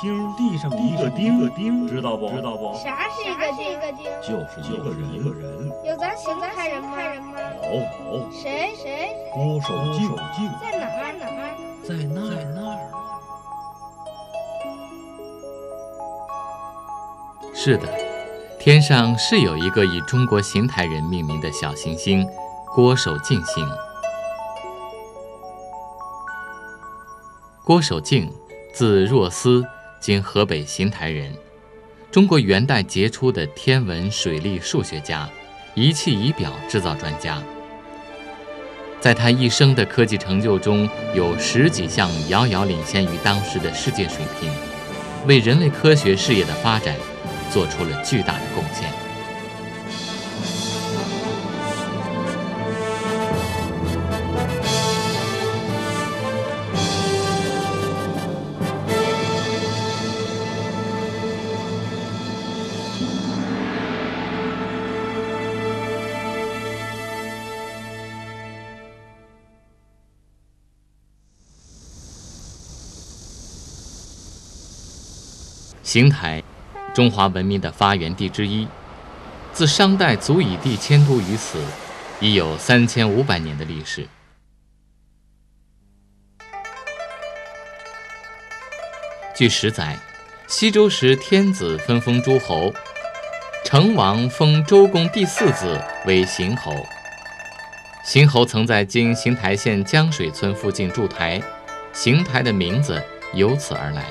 子，孩子，天上一个星，星地上一个丁，丁，知道不？知道不？啥是一个钉？就是一个人，一个人。有咱邢台人吗？有有。谁谁？郭守敬，在哪儿哪儿？在那儿那儿。是的，天上是有一个以中国邢台人命名的小行星——郭守敬星。郭守敬，字若思，今河北邢台人，中国元代杰出的天文、水利、数学家，仪器仪表制造专家。在他一生的科技成就中，有十几项遥遥领先于当时的世界水平，为人类科学事业的发展。做出了巨大的贡献。邢台。中华文明的发源地之一，自商代足以地迁都于此，已有三千五百年的历史。据史载，西周时天子分封诸侯，成王封周公第四子为邢侯。邢侯曾在今邢台县江水村附近筑台，邢台的名字由此而来。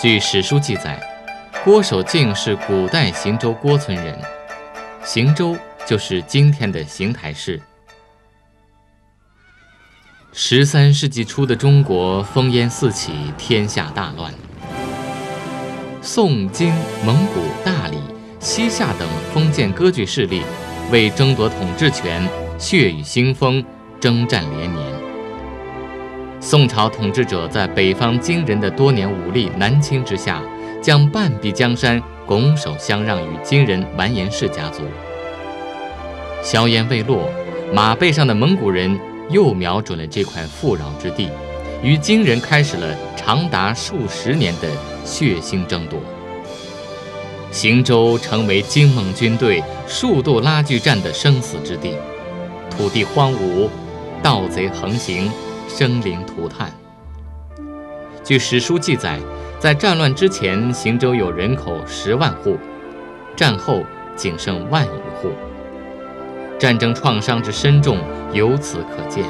据史书记载，郭守敬是古代邢州郭村人，邢州就是今天的邢台市。十三世纪初的中国，烽烟四起，天下大乱。宋、金、蒙古、大理、西夏等封建割据势力为争夺统治权，血雨腥风，征战连年。宋朝统治者在北方惊人的多年武力南侵之下，将半壁江山拱手相让于金人完颜氏家族。硝烟未落，马背上的蒙古人又瞄准了这块富饶之地，与金人开始了长达数十年的血腥争夺。行州成为金蒙军队数度拉锯战的生死之地，土地荒芜，盗贼横行。生灵涂炭。据史书记载，在战乱之前，邢州有人口十万户，战后仅剩万余户。战争创伤之深重，由此可见。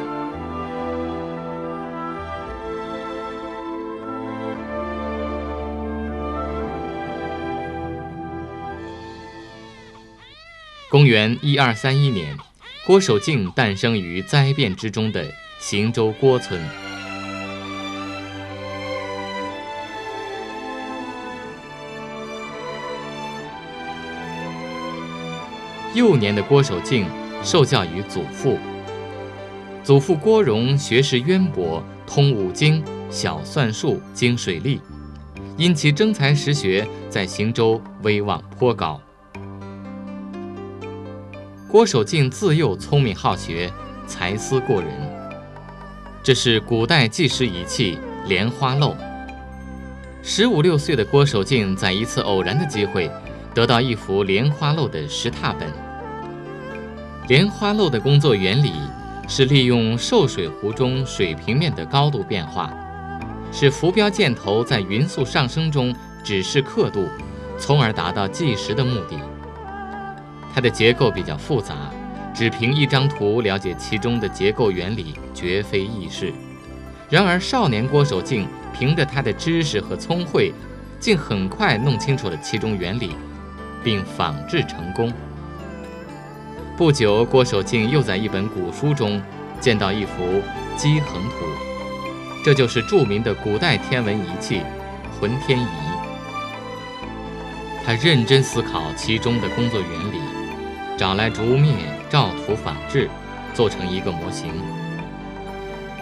公元一二三一年，郭守敬诞生于灾变之中的。邢州郭村，幼年的郭守敬受教于祖父。祖父郭荣学识渊博，通五经、晓算术、经水利，因其征才实学，在邢州威望颇高。郭守敬自幼聪明好学，才思过人。这是古代计时仪器莲花漏。十五六岁的郭守敬在一次偶然的机会，得到一幅莲花漏的石拓本。莲花漏的工作原理是利用受水壶中水平面的高度变化，使浮标箭头在匀速上升中指示刻度，从而达到计时的目的。它的结构比较复杂。只凭一张图了解其中的结构原理，绝非易事。然而，少年郭守敬凭着他的知识和聪慧，竟很快弄清楚了其中原理，并仿制成功。不久，郭守敬又在一本古书中见到一幅基衡图，这就是著名的古代天文仪器浑天仪。他认真思考其中的工作原理，找来竹篾。照图仿制，做成一个模型，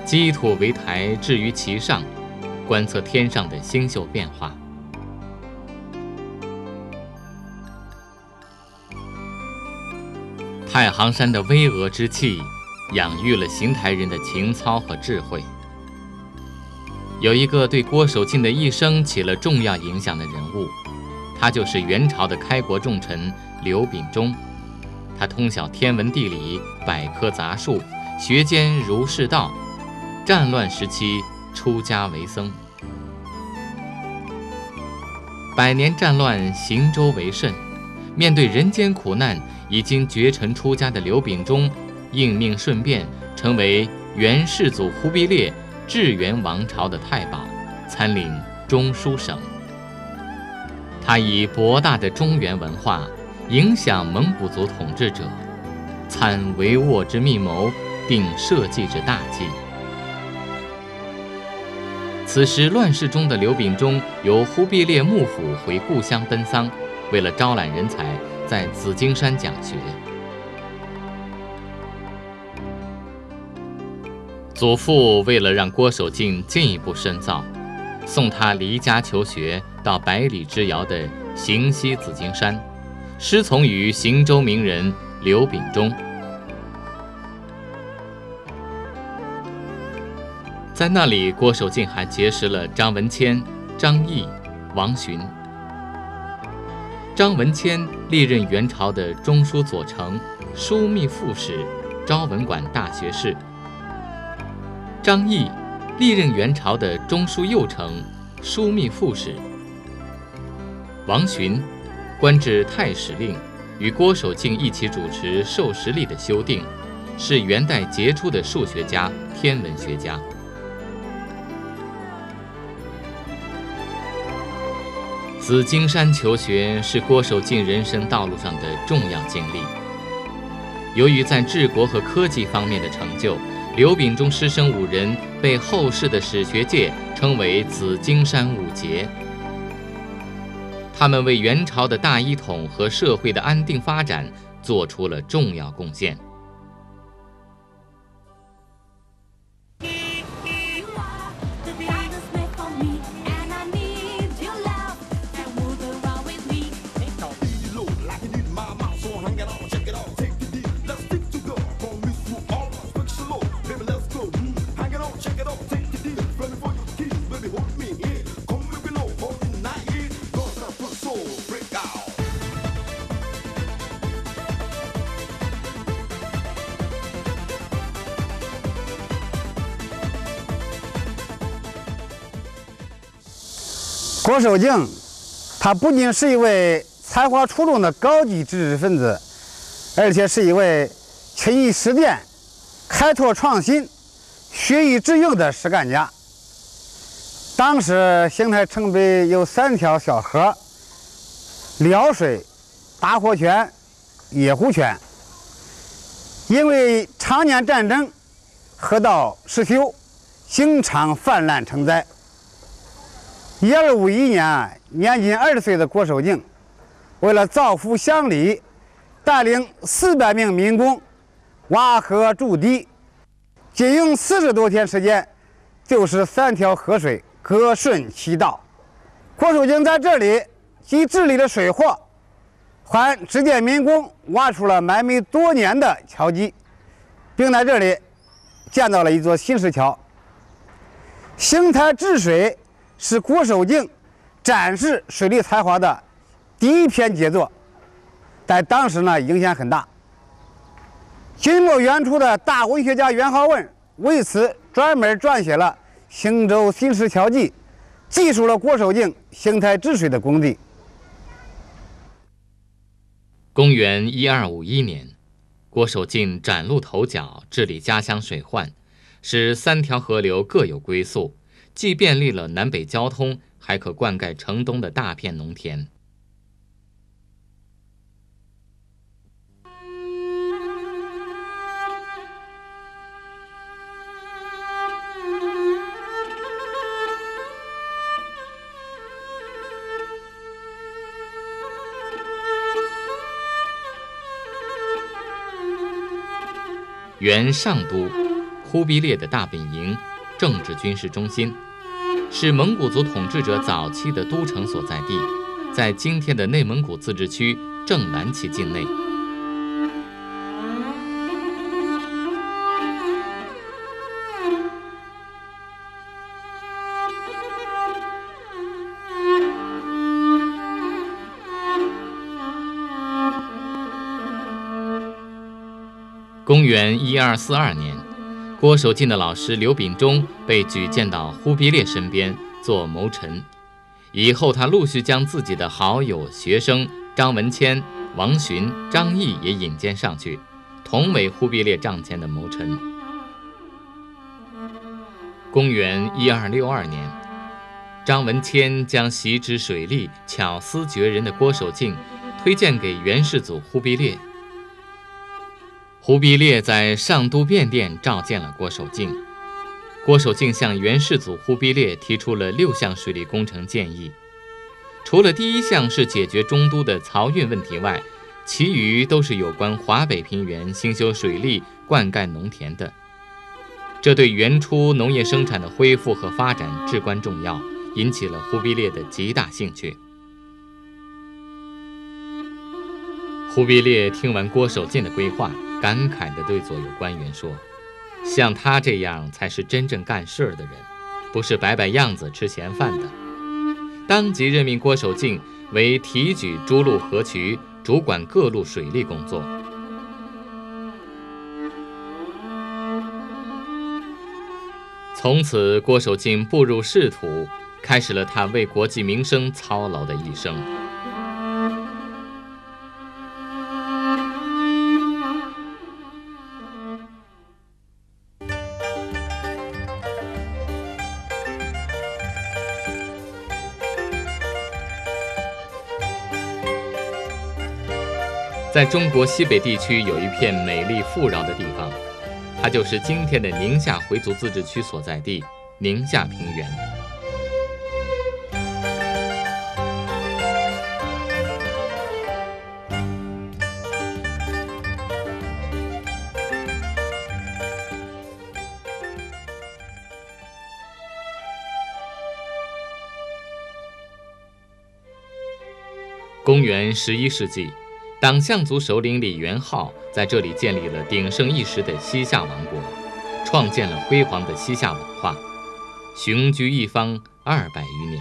基土为台，置于其上，观测天上的星宿变化。太行山的巍峨之气，养育了邢台人的情操和智慧。有一个对郭守敬的一生起了重要影响的人物，他就是元朝的开国重臣刘秉忠。他通晓天文地理、百科杂术，学兼儒释道。战乱时期出家为僧。百年战乱，行舟为甚。面对人间苦难，已经绝尘出家的刘秉忠，应命顺变，成为元世祖忽必烈至元王朝的太保，参领中书省。他以博大的中原文化，影响蒙古族统治者，参帷幄之密谋，定社稷之大计。此时乱世中的刘秉忠由忽必烈幕府回故乡奔丧。为了招揽人才，在紫金山讲学。祖父为了让郭守敬进一步深造，送他离家求学到百里之遥的行西紫金山，师从于行州名人刘秉忠。在那里，郭守敬还结识了张文谦、张毅、王洵。张文谦历任元朝的中书左丞、枢密副使、昭文馆大学士；张毅历任元朝的中书右丞、枢密副使；王洵官至太史令，与郭守敬一起主持授时历的修订，是元代杰出的数学家、天文学家。紫金山求学是郭守敬人生道路上的重要经历。由于在治国和科技方面的成就，刘秉忠师生五人被后世的史学界称为“紫金山五杰”。他们为元朝的大一统和社会的安定发展做出了重要贡献。郭守敬，他不仅是一位才华出众的高级知识分子，而且是一位勤于实践、开拓创新、学以致用的实干家。当时邢台城北有三条小河：辽水、打火泉、野湖泉。因为常年战争，河道失修，经常泛滥成灾。一二五一年，年仅二十岁的郭守敬，为了造福乡里，带领四百名民工挖河筑堤，仅用四十多天时间，就使三条河水各顺其道。郭守敬在这里既治理了水货，还指点民工挖出了埋没多年的桥基，并在这里建造了一座新石桥。邢台治水。是郭守敬展示水利才华的第一篇杰作，在当时呢影响很大。金末元初的大文学家元好问为此专门撰写了《兴州新石桥记》，记述了郭守敬邢台治水的功绩。公元一二五一年，郭守敬崭露头角，治理家乡水患，使三条河流各有归宿。既便利了南北交通，还可灌溉城东的大片农田。原上都，忽必烈的大本营，政治军事中心。是蒙古族统治者早期的都城所在地在今天的内蒙古自治区正蓝旗境内。公元一二四二年郭守敬的老师刘秉忠被举荐到忽必烈身边做谋臣。以后，他陆续将自己的好友、学生张文谦、王洵、张毅也引荐上去，同为忽必烈帐前的谋臣。公元一二六二年，张文谦将习之水利、巧思绝人的郭守敬推荐给元世祖忽必烈。忽必烈在上都便殿召见了郭守敬。郭守敬向元世祖忽必烈提出了六项水利工程建议，除了第一项是解决中都的漕运问题外，其余都是有关华北平原兴修水利、灌溉农田的。这对元初农业生产的恢复和发展至关重要，引起了忽必烈的极大兴趣。忽必烈听完郭守敬的规划，感慨地对左右官员说。像他这样才是真正干事儿的人，不是摆摆样子吃闲饭的。当即任命郭守敬为提举诸路河渠，主管各路水利工作。从此，郭守敬步入仕途，开始了他为国计民生操劳的一生。在中国西北地区有一片美丽富饶的地方，它就是今天的宁夏回族自治区所在地——宁夏平原。公元十一世纪。党项族首领李元昊在这里建立了鼎盛一时的西夏王国，创建了辉煌的西夏文化，雄踞一方二百余年。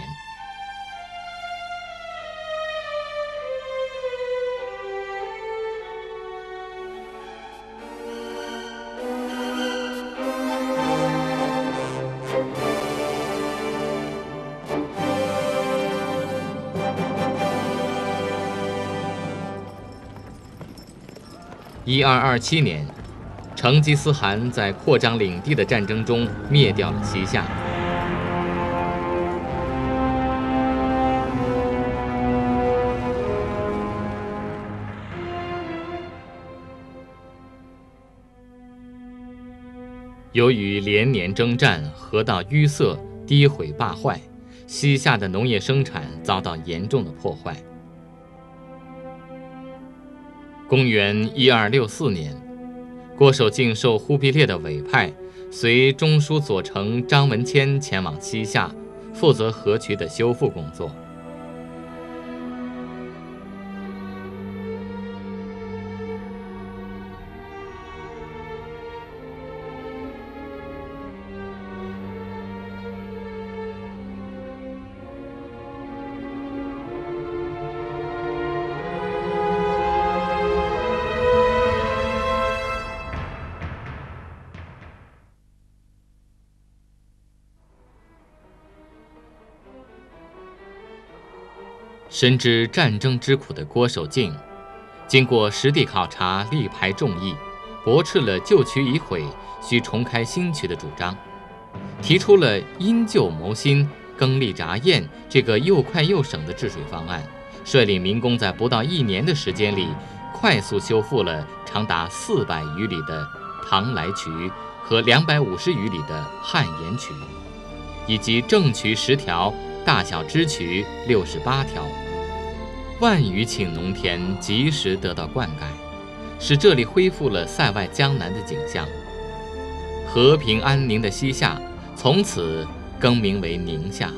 一二二七年，成吉思汗在扩张领地的战争中灭掉了西夏。由于连年征战，河道淤塞、堤毁坝坏，西夏的农业生产遭到严重的破坏。公元一二六四年，郭守敬受忽必烈的委派，随中书左丞张文谦前往西夏，负责河渠的修复工作。深知战争之苦的郭守敬，经过实地考察，力排众议，驳斥了旧渠已毁，需重开新渠的主张，提出了因旧谋新、更力杂验这个又快又省的治水方案，率领民工在不到一年的时间里，快速修复了长达四百余里的唐来渠和两百五十余里的汉延渠，以及正渠十条、大小支渠六十八条。万余顷农田及时得到灌溉，使这里恢复了塞外江南的景象。和平安宁的西夏从此更名为宁夏。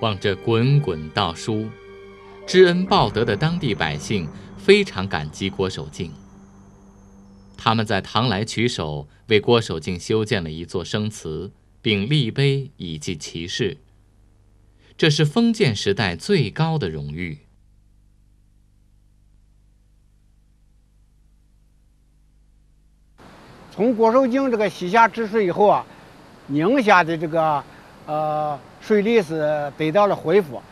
望着滚滚稻书，知恩报德的当地百姓非常感激郭守敬。他们在唐来渠首为郭守敬修建了一座生祠，并立碑以记其事。这是封建时代最高的荣誉。从郭守敬这个西夏治水以后啊，宁夏的这个呃水利是得到了恢复。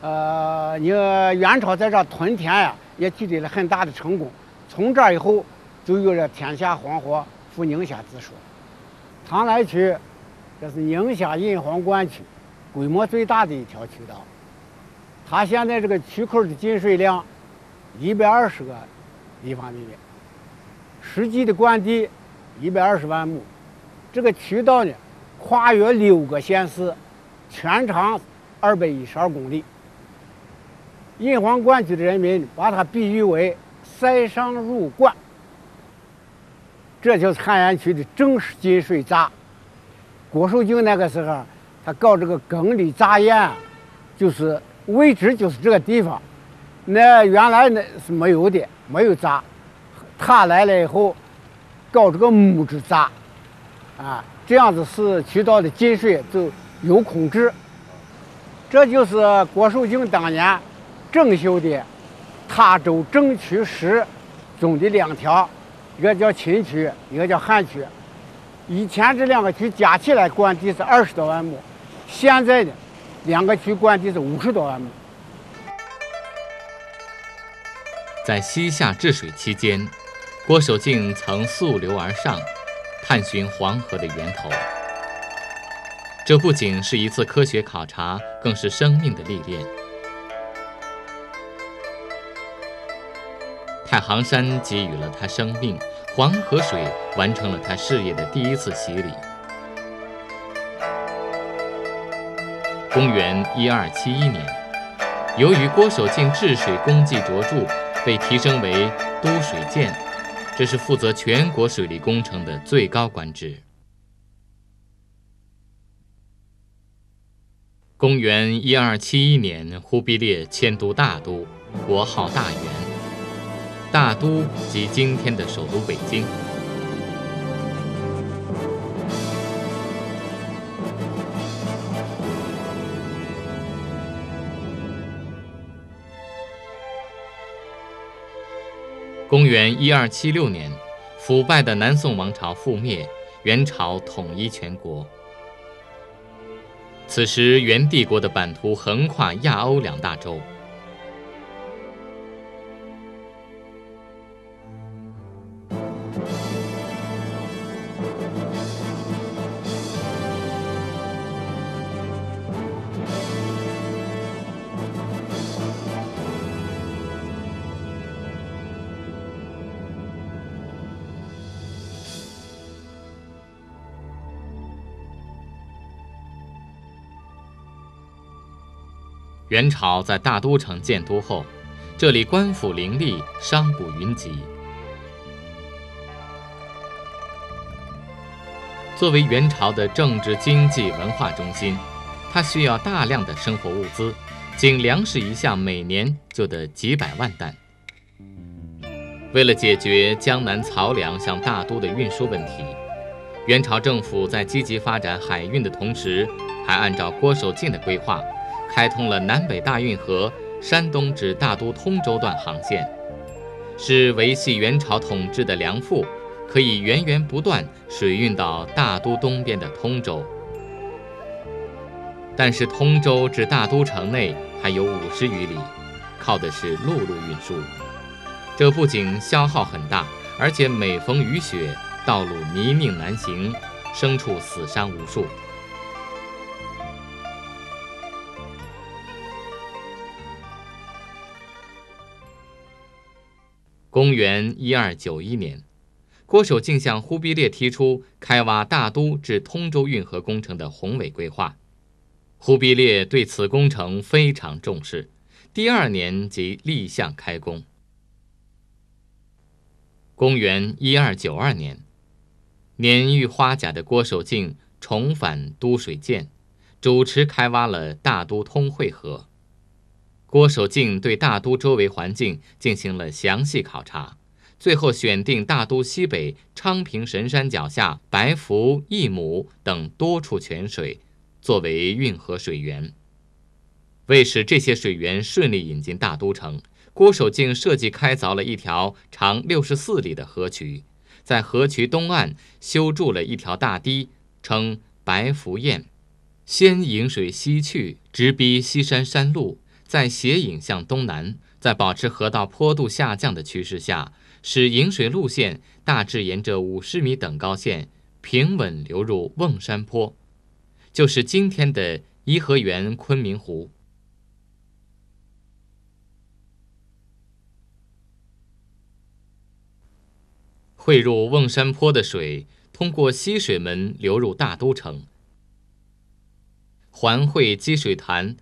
呃，你元朝在这屯田呀，也取得了很大的成功。从这以后，就有了“天下黄河赴宁夏”之说。唐来区，这是宁夏银皇关区规模最大的一条渠道。它现在这个渠口的进水量一百二十个立方米，实际的灌地一百二十万亩。这个渠道呢，跨越六个县市，全长二百一十二公里。银皇灌区的人民把它比喻为“塞上入灌”，这就是汉源区的正式进水闸。郭守敬那个时候，他搞这个耕地闸堰，就是位置就是这个地方。那原来那是没有的，没有闸。他来了以后，搞这个木质闸，啊，这样子使渠道的进水就有控制。这就是郭守敬当年。整修的塔州整渠石中的两条，一个叫秦渠，一个叫汉渠。以前这两个渠加起来灌地是二十多万亩，现在的两个区灌地是五十多万亩。在西夏治水期间，郭守敬曾溯流而上，探寻黄河的源头。这不仅是一次科学考察，更是生命的历练。太行山给予了他生命，黄河水完成了他事业的第一次洗礼。公元一二七一年，由于郭守敬治水功绩卓著，被提升为都水监，这是负责全国水利工程的最高官职。公元一二七一年，忽必烈迁都大都，国号大元。大都即今天的首都北京。一二七六年，腐败的南宋王朝覆灭，元朝统一全国。此时，元帝国的版图横跨亚欧两大洲。元朝在大都城建都后，这里官府林立，商贾云集。作为元朝的政治、经济、文化中心，它需要大量的生活物资，仅粮食一项每年就得几百万担。为了解决江南漕粮向大都的运输问题，元朝政府在积极发展海运的同时，还按照郭守敬的规划。开通了南北大运河山东至大都通州段航线，是维系元朝统治的粮赋可以源源不断水运到大都东边的通州。但是通州至大都城内还有五十余里，靠的是陆路运输，这不仅消耗很大，而且每逢雨雪，道路泥泞难行，牲畜死伤无数。公元一二九一年，郭守敬向忽必烈提出开挖大都至通州运河工程的宏伟规划。忽必烈对此工程非常重视，第二年即立项开工。公元一二九二年，年逾花甲的郭守敬重返都水监，主持开挖了大都通惠河。郭守敬对大都周围环境进行了详细考察，最后选定大都西北昌平神山脚下白浮、一亩等多处泉水作为运河水源。为使这些水源顺利引进大都城，郭守敬设计开凿了一条长六十四里的河渠，在河渠东岸修筑了一条大堤，称白浮堰，先引水西去，直逼西山山路，再斜引向东南，在保持河道坡度下降的趋势下，使引水路线大致沿着五十米等高线平稳流入瓮山坡，就是今天的颐和园昆明湖。汇入瓮山坡的水，通过西水门流入大都城，环汇积水潭，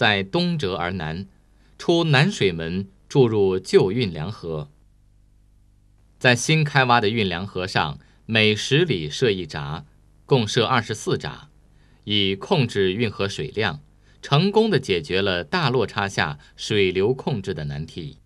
在东折而南，出南水门注入旧运粮河。在新开挖的运粮河上，每十里设一闸，共设二十四闸，以控制运河水量，成功的解决了大落差下水流控制的难题。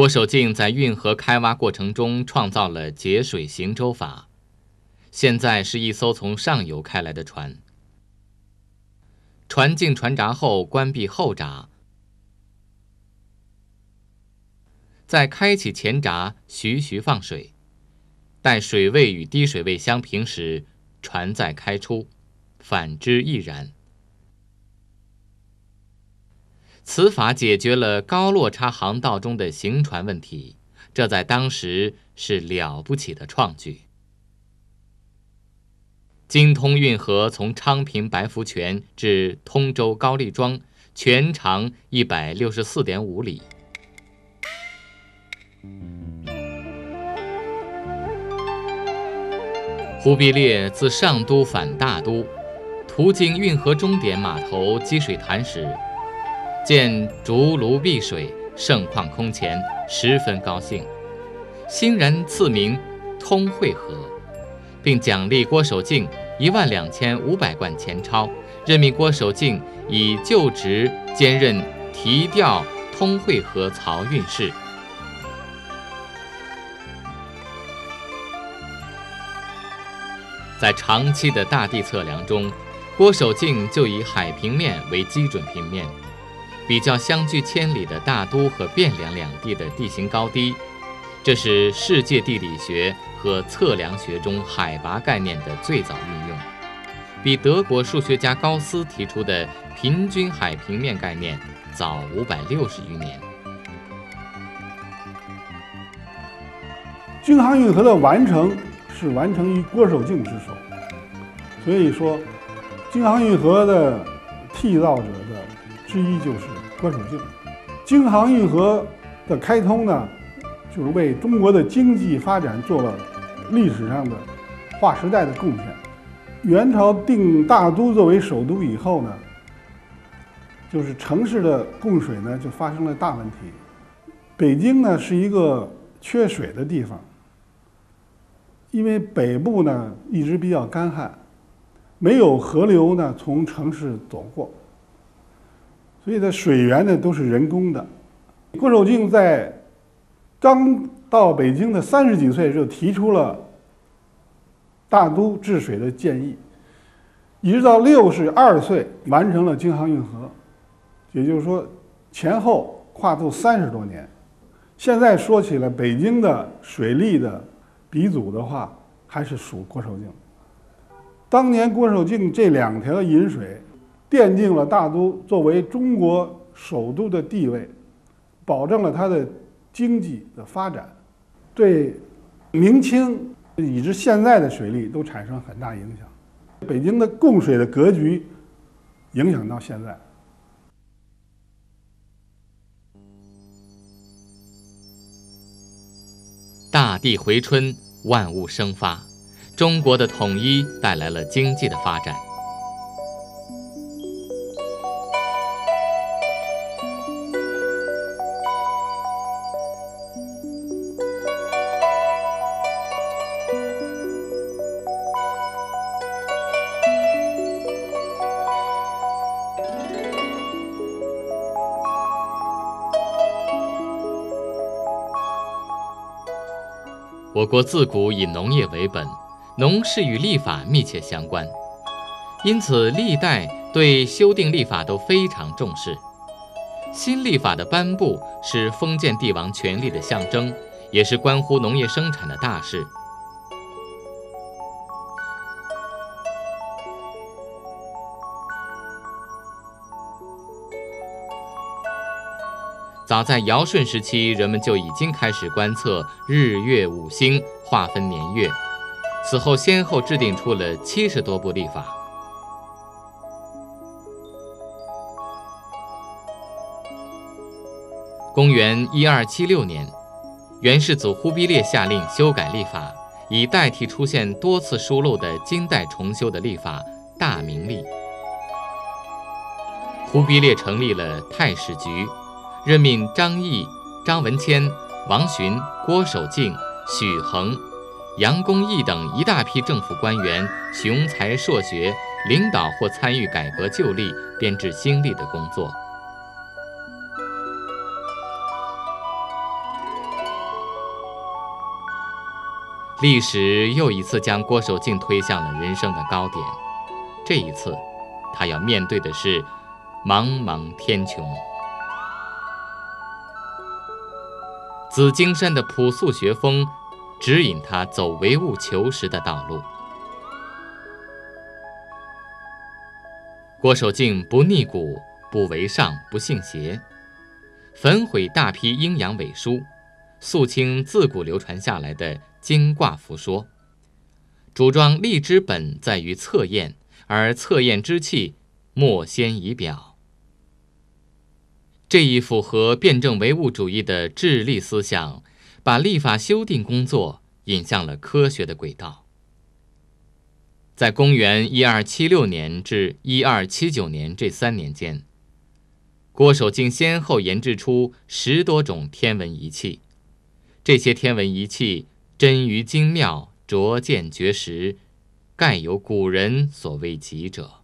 郭守敬在运河开挖过程中创造了节水行舟法。现在是一艘从上游开来的船，船进船闸后关闭后闸，再开启前闸，徐徐放水，待水位与低水位相平时，船再开出，反之亦然。此法解决了高落差航道中的行船问题，这在当时是了不起的创举。京通运河从昌平白福泉至通州高丽庄，全长一百六十四点五里。忽必烈自上都返大都，途经运河终点码头积水潭时。见竹炉碧水，盛况空前，十分高兴，欣然赐名通惠河，并奖励郭守敬一万两千五百贯钱钞，任命郭守敬以就职兼任提调通惠河漕运事。在长期的大地测量中，郭守敬就以海平面为基准平面。比较相距千里的大都和汴梁两地的地形高低，这是世界地理学和测量学中海拔概念的最早运用，比德国数学家高斯提出的平均海平面概念早五百六十余年。京杭运河的完成是完成于郭守敬之手，所以说，京杭运河的缔造者的之一就是。郭守敬，京杭运河的开通呢，就是为中国的经济发展做了历史上的划时代的贡献。元朝定大都作为首都以后呢，就是城市的供水呢就发生了大问题。北京呢是一个缺水的地方，因为北部呢一直比较干旱，没有河流呢从城市走过。所以，的水源呢都是人工的。郭守敬在刚到北京的三十几岁就提出了大都治水的建议，一直到六十二岁完成了京杭运河，也就是说前后跨度三十多年。现在说起来，北京的水利的鼻祖的话，还是属郭守敬。当年郭守敬这两条引水。奠定了大都作为中国首都的地位，保证了它的经济的发展，对明清以至现在的水利都产生很大影响。北京的供水的格局影响到现在。大地回春，万物生发，中国的统一带来了经济的发展。国自古以农业为本，农事与立法密切相关，因此历代对修订立法都非常重视。新立法的颁布是封建帝王权力的象征，也是关乎农业生产的大事。早在尧舜时期，人们就已经开始观测日月五星，划分年月。此后，先后制定出了七十多部历法。公元一二七六年，元世祖忽必烈下令修改历法，以代替出现多次疏漏的金代重修的历法《大明历》。忽必烈成立了太史局。任命张毅、张文谦、王洵、郭守敬、许衡、杨公义等一大批政府官员，雄才硕学，领导或参与改革旧历、编制新历的工作。历史又一次将郭守敬推向了人生的高点，这一次，他要面对的是茫茫天穹。紫金山的朴素学风，指引他走唯物求实的道路。郭守敬不逆古，不为上，不信邪，焚毁大批阴阳伪书，肃清自古流传下来的经卦符说，主张立之本在于测验，而测验之器莫先仪表。这一符合辩证唯物主义的智力思想，把立法修订工作引向了科学的轨道。在公元一二七六年至一二七九年这三年间，郭守敬先后研制出十多种天文仪器，这些天文仪器臻于精妙，拙见绝实，盖有古人所未及者。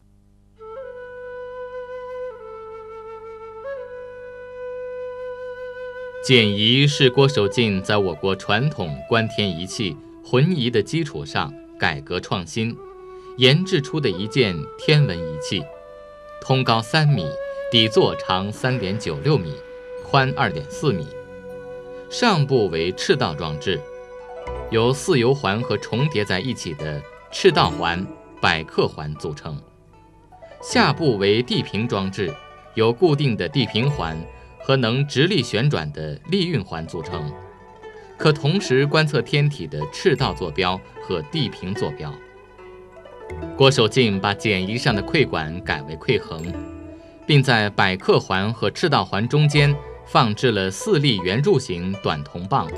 简仪是郭守敬在我国传统观天仪器浑仪的基础上改革创新，研制出的一件天文仪器，通高三米，底座长三点九六米，宽二点四米。上部为赤道装置，由四游环和重叠在一起的赤道环、百克环组成；下部为地平装置，由固定的地平环。和能直立旋转的立运环组成，可同时观测天体的赤道坐标和地平坐标。郭守敬把简仪上的馈管改为馈横，并在百克环和赤道环中间放置了四粒圆柱形短铜棒，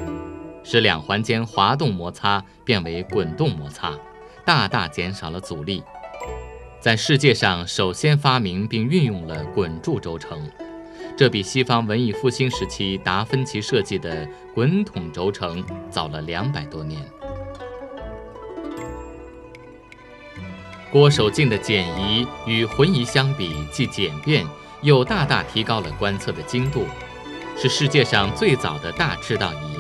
使两环间滑动摩擦变为滚动摩擦，大大减少了阻力。在世界上首先发明并运用了滚柱轴承。这比西方文艺复兴时期达芬奇设计的滚筒轴承早了两百多年。郭守敬的简仪与浑仪相比，既简便又大大提高了观测的精度，是世界上最早的大赤道仪，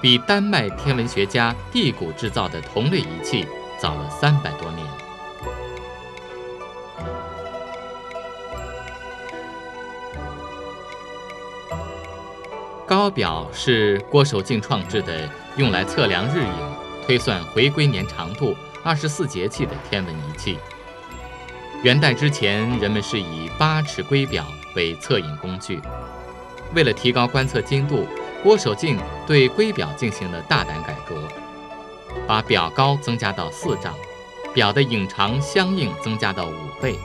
比丹麦天文学家地谷制造的同类仪器早了三百多年。高表是郭守敬创制的，用来测量日影、推算回归年长度、二十四节气的天文仪器。元代之前，人们是以八尺圭表为测影工具。为了提高观测精度，郭守敬对圭表进行了大胆改革，把表高增加到四丈，表的影长相应增加到五倍，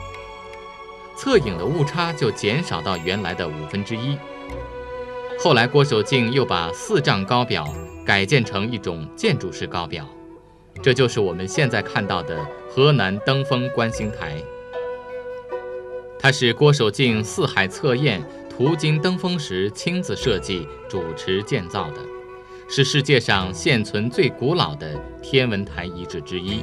测影的误差就减少到原来的五分之一。后来，郭守敬又把四丈高表改建成一种建筑式高表，这就是我们现在看到的河南登封观星台。它是郭守敬四海测验、途经登封时亲自设计、主持建造的，是世界上现存最古老的天文台遗址之一。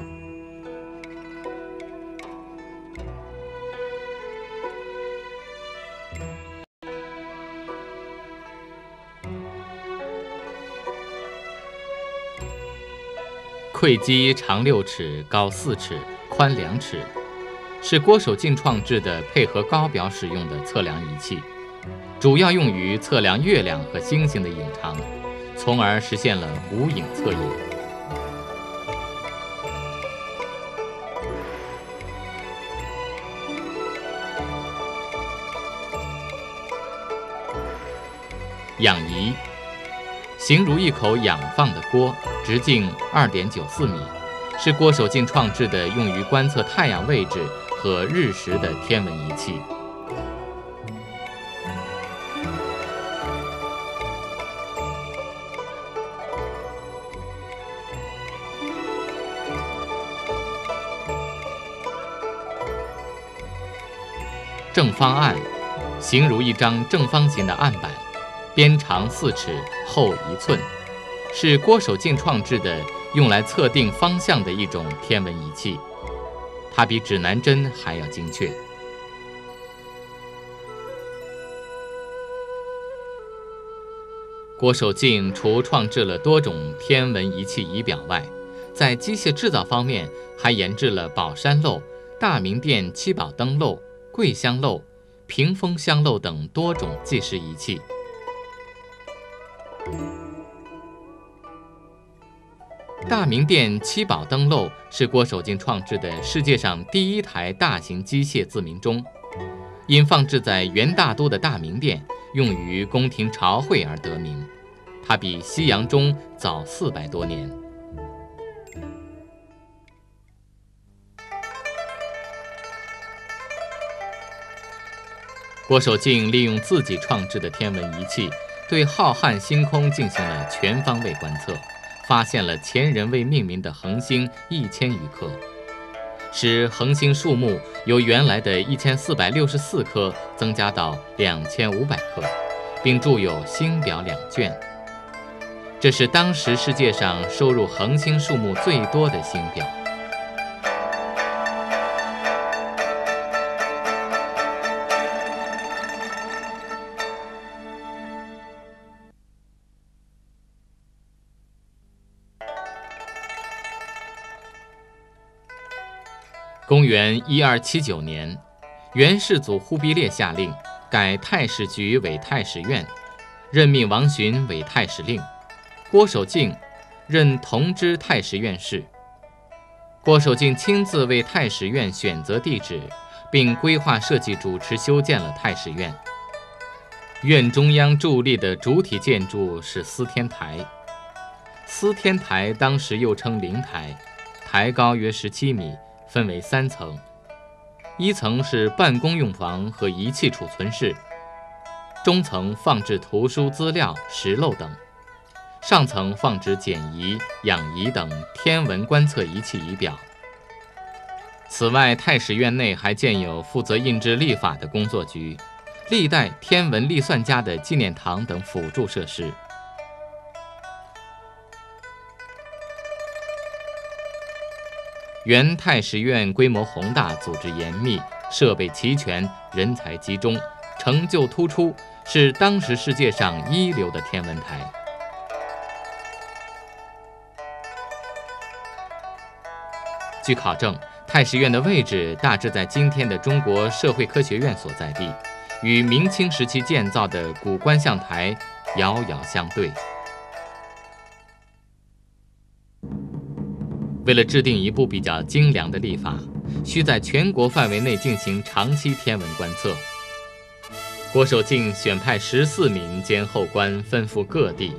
窥基长六尺，高四尺，宽两尺，是郭守敬创制的配合高表使用的测量仪器，主要用于测量月亮和星星的影长，从而实现了无影测影。仰仪，形如一口仰放的锅，直径二点九四米，是郭守敬创制的用于观测太阳位置和日食的天文仪器。正方案，形如一张正方形的案板。边长四尺，厚一寸，是郭守敬创制的用来测定方向的一种天文仪器。它比指南针还要精确。郭守敬除创制了多种天文仪器仪表外，在机械制造方面还研制了宝山漏、大明殿七宝灯漏、桂香漏、屏风香漏等多种计时仪器。大明殿七宝灯漏是郭守敬创制的世界上第一台大型机械自鸣钟，因放置在元大都的大明殿，用于宫廷朝会而得名。它比西洋钟早四百多年。郭守敬利用自己创制的天文仪器。对浩瀚星空进行了全方位观测，发现了前人未命名的恒星一千余颗，使恒星数目由原来的一千四百六十四颗增加到两千五百颗，并著有《星表》两卷。这是当时世界上收入恒星数目最多的星表。公元一二七九年，元世祖忽必烈下令改太史局为太史院，任命王洵为太史令，郭守敬任同知太史院士。郭守敬亲自为太史院选择地址，并规划设计、主持修建了太史院。院中央伫立的主体建筑是司天台，司天台当时又称灵台，台高约十七米。分为三层，一层是办公用房和仪器储存室，中层放置图书资料、石漏等，上层放置简仪、仰仪等天文观测仪器仪表。此外，太史院内还建有负责印制历法的工作局、历代天文历算家的纪念堂等辅助设施。原太史院规模宏大，组织严密，设备齐全，人才集中，成就突出，是当时世界上一流的天文台。据考证，太史院的位置大致在今天的中国社会科学院所在地，与明清时期建造的古观象台遥遥相对。为了制定一部比较精良的历法，需在全国范围内进行长期天文观测。郭守敬选派十四名监后官，分赴各地，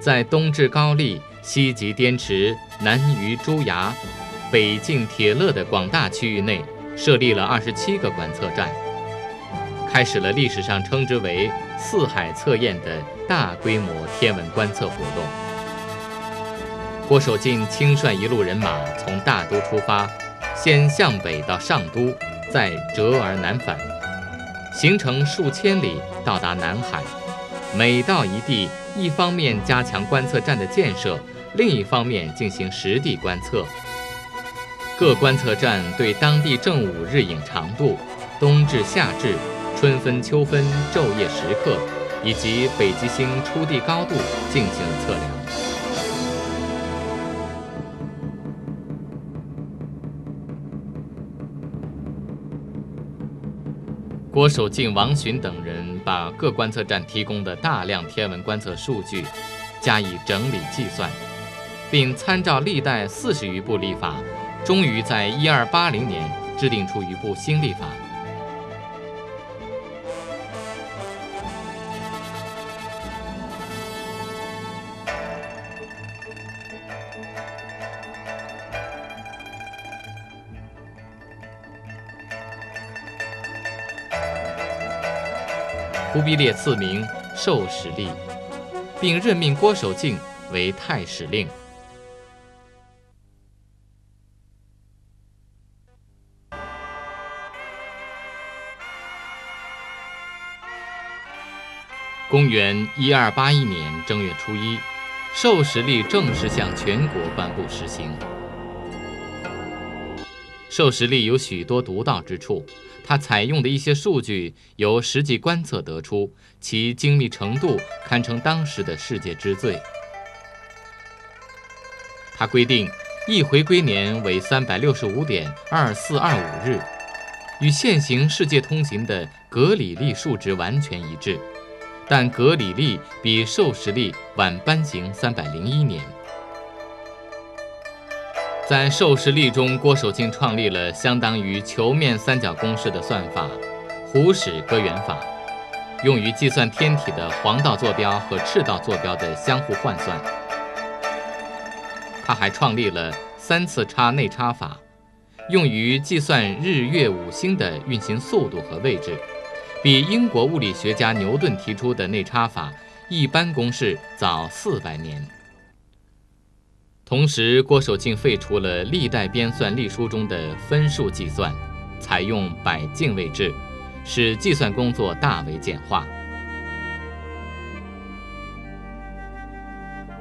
在东至高丽、西及滇池、南于朱崖、北进铁勒的广大区域内，设立了二十七个观测站，开始了历史上称之为“四海测验”的大规模天文观测活动。郭守敬亲率一路人马从大都出发，先向北到上都，再折而南返，行程数千里，到达南海。每到一地，一方面加强观测站的建设，另一方面进行实地观测。各观测站对当地正午日影长度、冬至夏至、春分秋分昼夜时刻，以及北极星出地高度进行了测量。郭守敬、王询等人把各观测站提供的大量天文观测数据加以整理计算，并参照历代四十余部历法，终于在一二八零年制定出一部新历法。忽必烈赐名授时历，并任命郭守敬为太史令。公元一二八一年正月初一，授时历正式向全国颁布实行。授时历有许多独到之处。它采用的一些数据由实际观测得出，其精密程度堪称当时的世界之最。它规定一回归年为三百六十五点二四二五日，与现行世界通行的格里历数值完全一致，但格里历比授时历晚颁行三百零一年。在授时历中，郭守敬创立了相当于球面三角公式的算法——胡史割圆法，用于计算天体的黄道坐标和赤道坐标的相互换算。他还创立了三次差内差法，用于计算日月五星的运行速度和位置，比英国物理学家牛顿提出的内差法一般公式早四百年。同时，郭守敬废除了历代编算历书中的分数计算，采用百进位制，使计算工作大为简化。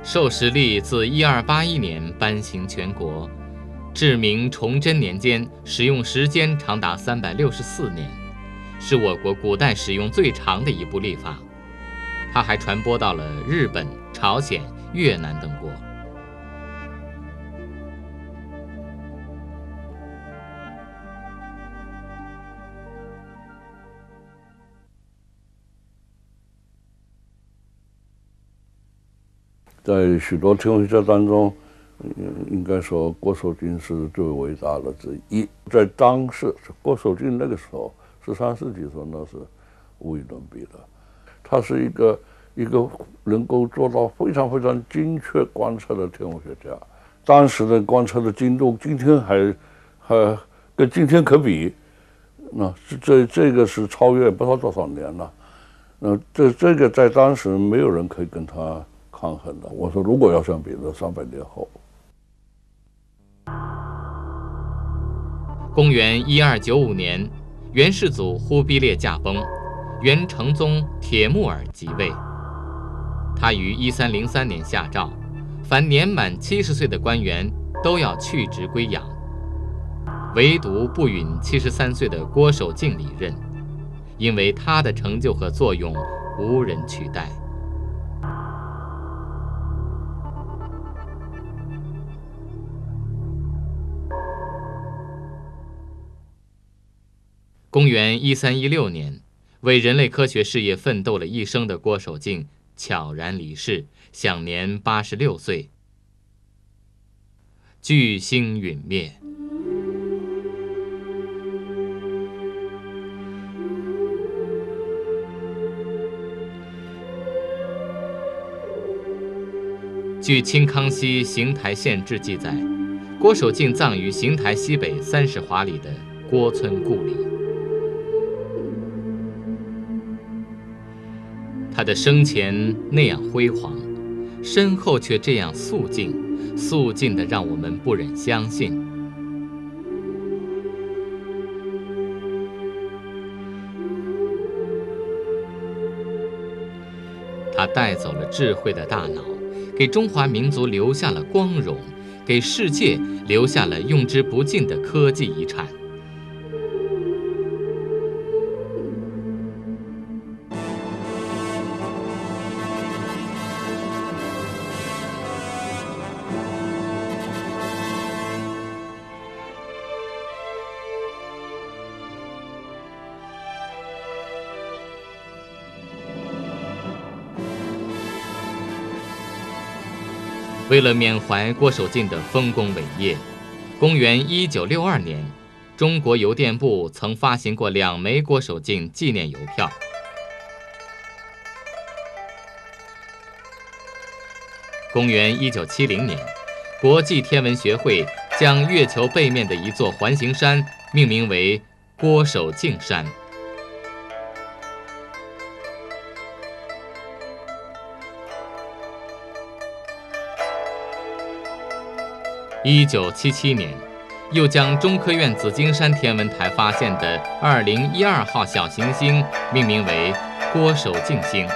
授时历自一二八一年颁行全国，至明崇祯年间使用时间长达三百六十四年，是我国古代使用最长的一部历法。它还传播到了日本、朝鲜、越南等国。在许多天文学家当中，嗯，应该说郭守敬是最伟大的之一。在当时，郭守敬那个时候，十三世纪的时候，那是无与伦比的。他是一个一个能够做到非常非常精确观测的天文学家。当时的观测的精度，今天还还跟今天可比，那这这这个是超越不知道多少年了。那这这个在当时没有人可以跟他。抗衡的。我说，如果要相比，那三百年后。公元一二九五年，元世祖忽必烈驾崩，元成宗铁木儿即位。他于一三零三年下诏，凡年满七十岁的官员都要去职归养，唯独不允七十三岁的郭守敬离任，因为他的成就和作用无人取代。公元一三一六年，为人类科学事业奋斗了一生的郭守敬悄然离世，享年八十六岁。巨星陨灭。据清康熙《邢台县志》记载，郭守敬葬于邢台西北三十华里的郭村故里。他的生前那样辉煌，身后却这样肃静，肃静的让我们不忍相信。他带走了智慧的大脑，给中华民族留下了光荣，给世界留下了用之不尽的科技遗产。为了缅怀郭守敬的丰功伟业，公元1962年，中国邮电部曾发行过两枚郭守敬纪念邮票。公元1970年，国际天文学会将月球背面的一座环形山命名为郭守敬山。一九七七年，又将中科院紫金山天文台发现的二零一二号小行星命名为郭守敬星。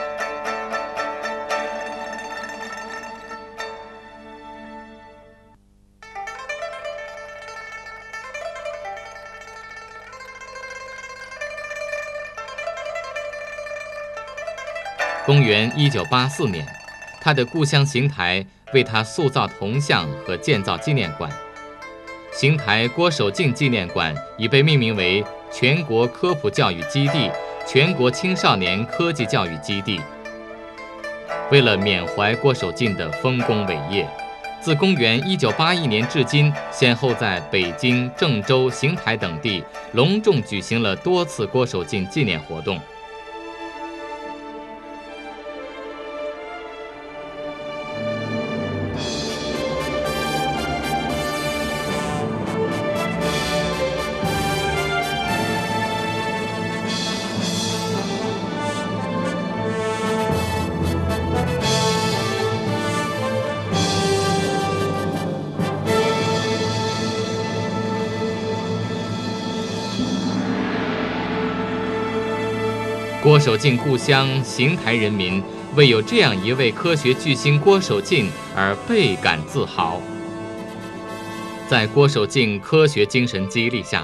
公元一九八四年，他的故乡邢台为他塑造铜像和建造纪念馆。邢台郭守敬纪念馆已被命名为全国科普教育基地、全国青少年科技教育基地。为了缅怀郭守敬的丰功伟业，自公元一九八一年至今，先后在北京、郑州、邢台等地隆重举行了多次郭守敬纪念活动。守敬故乡邢台人民为有这样一位科学巨星郭守敬而倍感自豪。在郭守敬科学精神激励下，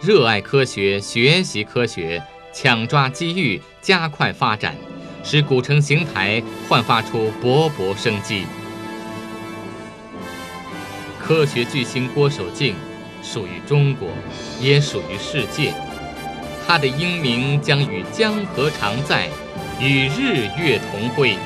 热爱科学、学习科学、抢抓机遇、加快发展，使古城邢台焕发出勃勃生机。科学巨星郭守敬属于中国，也属于世界。他的英名将与江河常在，与日月同辉。